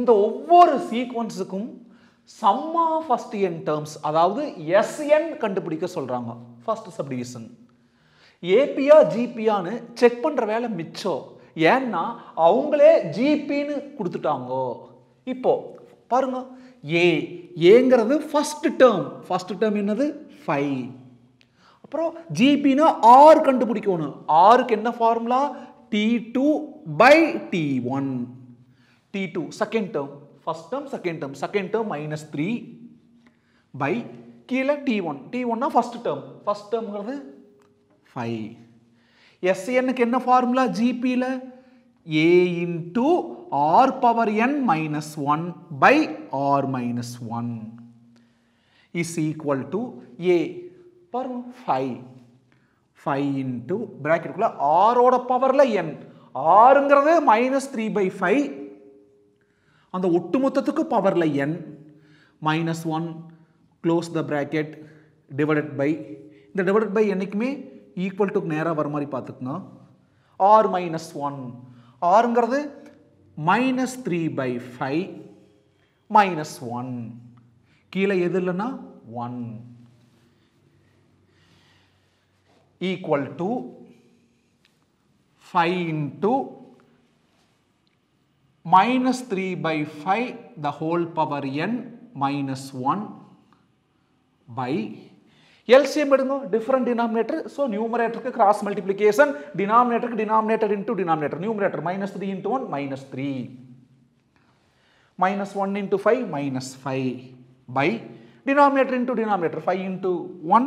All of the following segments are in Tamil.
இந்த ஒவ்வொரு சீக்வன்ஸுக்கும் சம்மா ஃபர்ஸ்ட் என் டேர்ம்ஸ் அதாவது எஸ்என் கண்டுபிடிக்க சொல்கிறாங்க ஃபர்ஸ்ட் சப்டிவிஷன் ஏபியா ஜிபியான்னு செக் பண்ணுற வேலை மிச்சம். ஏன்னா அவங்களே ஜிபின்னு கொடுத்துட்டாங்கோ. இப்போ பாருங்க. ஏ ஏங்கிறது ஃபர்ஸ்ட் டேர்ம் ஃபர்ஸ்ட் டேர்ம் என்னது? ஃபைவ் அப்புறம் ஜிபினா ஆர் கண்டுபிடிக்கணும். ஆருக்கு என்ன formula T two by T one T two second term first term second term second term minus three by கீழே டி ஒன் டி ஒன்னா ஃபர்ஸ்ட் டேர்ம் ஃபர்ஸ்ட் டேர்ம்ங்கிறது ஃபைவ் எஸ்என்னுக்கு என்ன formula ஜிபியில் A into R power N minus one by R minus one is equal to A பாருங்க. ஃபைவ் ஃபைவ் இன்ட்டு ப்ராக்கெட்டுக்குள்ள ஆரோட பவரில் என் ஆறுங்கிறது மைனஸ் த்ரீ பை ஃபைவ் அந்த ஒட்டுமொத்தத்துக்கு பவரில் N minus one close the bracket divided by இந்த டிவைடட் பை என்றைக்குமே ஈக்குவல் டு நேராக வர மாதிரி பார்த்துக்குங்க. ஆர் மைனஸ் ஒன் ஆறுங்கிறது minus three by five minus one கீழே எது இல்லைன்னா one equal to five into minus 3 by 5 the whole power n minus 1 by LCM எடுங்க different denominator so numerator க்கு cross multiplication denominator க்கு denominator into denominator numerator minus 3 into 1 minus 3 minus 1 into 5 minus 5 by denominator into denominator 5 into 1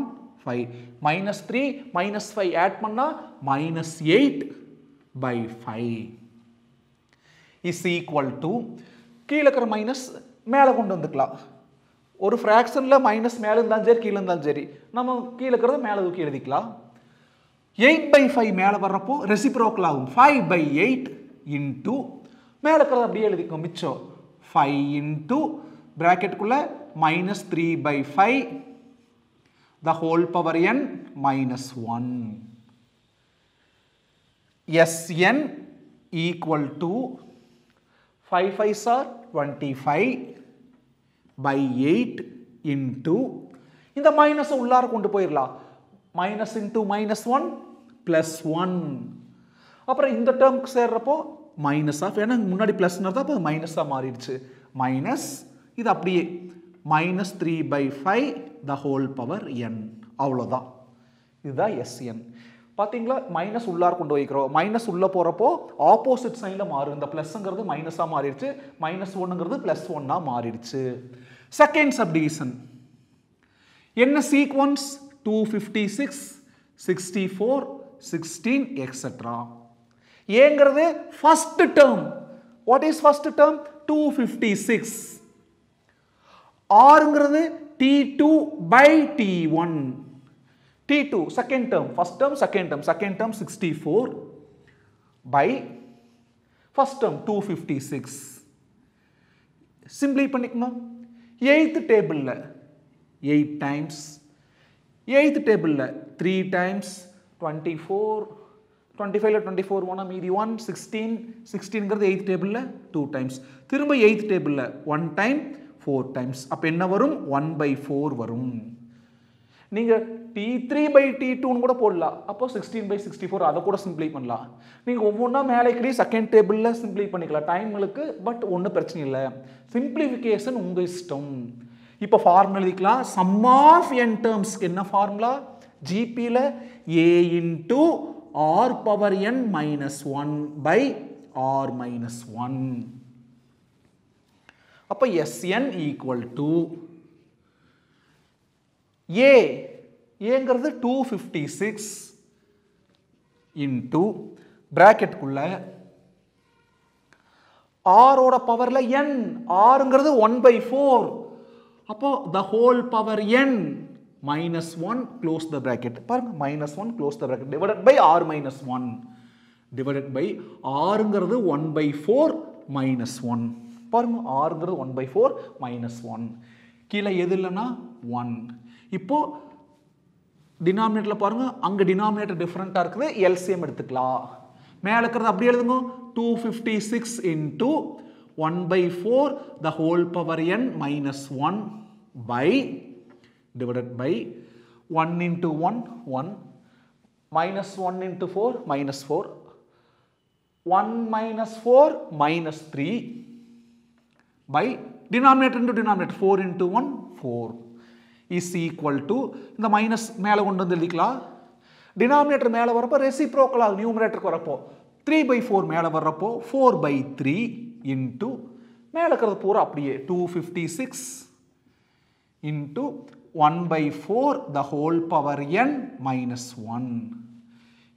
5 minus 3 minus 5 add பண்ணா minus 8 by 5 Is equal to கீழே இருக்கிற மைனஸ் மேலே கொண்டு வந்துக்கலாம். ஒரு ஃப்ராக்ஷனில் மைனஸ் மேலே இருந்தாலும் சரி கீழே இருந்தாலும் சரி நம்ம கீழே இருக்கிறத மேலே தூக்கி எழுதிக்கலாம். எயிட் பை ஃபைவ் மேலே வர்றப்போ ரெசிப்ரோக்கல் ஆகும். ஃபைவ் பை எயிட் இன்ட்டு மேலே இருக்கிறத அப்படியே எழுதிக்கோ மிச்சம். Five into ப்ராக்கெட்டுக்குள்ளே minus three by five the whole power N minus one S N equal to 5 5s are 25 by 8 into இந்த மைனஸ் உள்ளார கொண்டு போயிடலாம் minus into minus one plus one அப்புறம் இந்த டேர்முக்கு சேர்றப்போ மைனஸ் ஆஃப் ஏன்னா முன்னாடி ப்ளஸ்னு தான் அப்போ மைனஸாக மாறிடுச்சு. மைனஸ் இது அப்படியே. Minus three by five the whole power N அவ்வளோதான் இதுதான் எஸ்என் பார்த்தீங்களா மைனஸ் உள்ளார் கொண்டு வைக்கிறோம் மைனஸ் உள்ளே போகிறப்போ ஆப்போசிட் சைனில் மாறும் இந்த ப்ளஸ்ஸுங்கிறது மைனஸாக மாறிடுச்சு. மைனஸ் ஒன்னுங்கிறது ப்ளஸ் ஒன்னாக மாறிடுச்சு. செகண்ட் சப்டிவிஷன் என்ன sequence two fifty six sixty four sixteen extra ஏங்கிறது first term what is first term two fifty six ஆறுங்கிறது T two by T one T2 second term. First term second term. Second term 64 by first term 256 சிம்பிளை பண்ணிக்கணும். எயித்து டேபிளில் எயிட் டைம்ஸ் எயித்து டேபிளில் three times twenty four twenty ஃபைவ்ல டுவெண்ட்டி ஃபோர் ஒன்னா மீதி ஒன் சிக்ஸ்டீன் சிக்ஸ்டீன்ங்கிறது எயித் டேபிளில் டூ டைம்ஸ் திரும்ப எயித் டேபிளில் ஒன் டைம் ஃபோர் டைம்ஸ் அப்போ என்ன வரும்? ஒன் பை ஃபோர் வரும். நீங்கள் டி த்ரீ பை டி டூன்னு கூட போடலாம். அப்போ சிக்ஸ்டீன் பை சிக்ஸ்டி ஃபோர் அதை கூட சிம்பிளை பண்ணலாம். நீங்கள் ஒவ்வொன்றா மேலேக்கடி செகண்ட் டேபிளில் சிம்பிளை பண்ணிக்கலாம். டைம்களுக்கு பட் ஒன்றும் பிரச்சனை இல்லை. சிம்பிளிஃபிகேஷன் உங்கள் இஷ்டம். இப்போ ஃபார்முலா எழுதிக்கலாம். சம் ஆஃப் என் டேர்ம்ஸ்க்கு என்ன formula ஜிபியில் A into R power N minus one by R minus one அப்போ S N equal to A ஏங்கிறது டூ ஃபிஃப்டி சிக்ஸ் இன்டூ ப்ராக்கெட்டுக்குள்ள ஆரோட பவரில் என் ஆறுங்கிறது ஒன் பை ஃபோர் அப்போ the whole power N minus one close the bracket பாருங்க minus one close the bracket divided by R minus one divided by ஆறுங்கிறது one by four minus one பாருங்க ஆறுங்கிறது one by four minus one கீழே எது இல்லைன்னா ஒன் இப்போது டினாமினேட்டரில் பாருங்கள் அங்கே டினாமினேட்டர் டிஃப்ரெண்ட்டாக இருக்குது. எல்சிஎம் எடுத்துக்கலாம். மேலே இருக்கிறது அப்படியே எழுதுங்க. Two fifty six into one by four the whole power N minus one by divided by one into one one minus one into four minus four one minus four minus three by denominator into denominator four into one four is equal to இந்த மைனஸ் மேலே கொண்டு வந்து எழுதிக்கலாம். டினாமினேட்டர் மேலே வரப்போ ரெசிப்ரோக்கல் ஆகும் நியூமினேட்டருக்கு வரப்போ த்ரீ பை ஃபோர் மேலே வர்றப்போ ஃபோர் பை த்ரீ இன்ட்டு மேலே இருக்கிறது பூரா அப்படியே two fifty six into one by four the whole power N minus one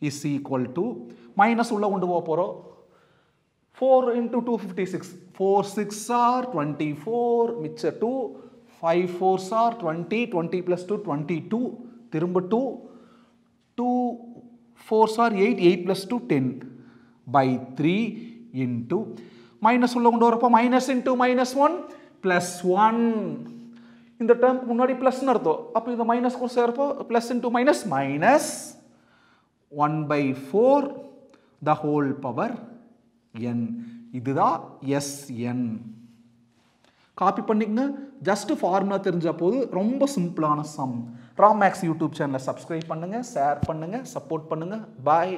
is equal to minus உள்ளே கொண்டு போக போகிறோம் four into two fifty six four six are twenty four மிச்ச two five fours are twenty twenty plus two twenty two திரும்ப two two fours are eight eight plus two ten by three into minus உள்ள கொண்டு வரப்போ minus into minus one plus one இந்த டேர்ம் முன்னாடி ப்ளஸ்னு அர்த்தம். அப்போ இந்த மைனஸ் கூட சேர்ப்போ plus into minus minus one by four the whole power N. இதுதான் எஸ்என் காப்பி பண்ணிக்கங்க ஜஸ்ட் ஃபார்முலா தெரிஞ்ச போது ரொம்ப சிம்பிளான சம் ராம் மேக்ஸ் யூடியூப் சேனலை சப்ஸ்கிரைப் பண்ணுங்கள் ஷேர் பண்ணுங்கள் சப்போர்ட் பண்ணுங்கள் பாய்